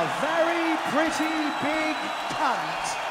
a very pretty big cunt.